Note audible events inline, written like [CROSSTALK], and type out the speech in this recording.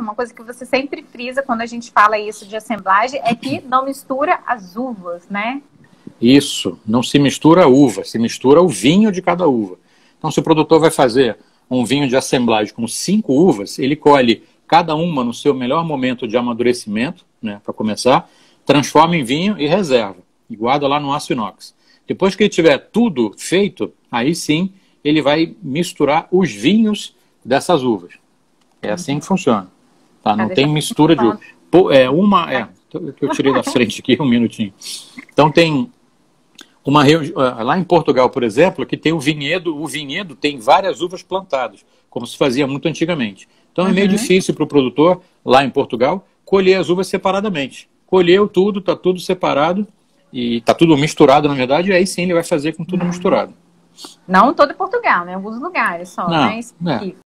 uma coisa que você sempre frisa quando a gente fala isso de assemblagem é que não mistura as uvas, né? Isso, não se mistura a uva, se mistura o vinho de cada uva. Então, se o produtor vai fazer um vinho de assemblagem com cinco uvas, ele colhe cada uma no seu melhor momento de amadurecimento, né, para começar, transforma em vinho e reserva, e guarda lá no aço inox. Depois que ele tiver tudo feito, aí sim ele vai misturar os vinhos dessas uvas. É assim que funciona. Tá? Não tem mistura de uva. É uma. É, eu tirei da [LAUGHS] frente aqui um minutinho. Então tem uma ah, lá em Portugal, por exemplo, que tem o vinhedo, o vinhedo tem várias uvas plantadas, como se fazia muito antigamente. Então uhum. é meio uhum. difícil para o produtor, lá em Portugal, colher as uvas separadamente. Colheu tudo, está tudo separado, e está tudo misturado, na verdade, e aí sim ele vai fazer com tudo uhum. misturado. Não todo Portugal, né? Alguns lugares só, Não, né? É.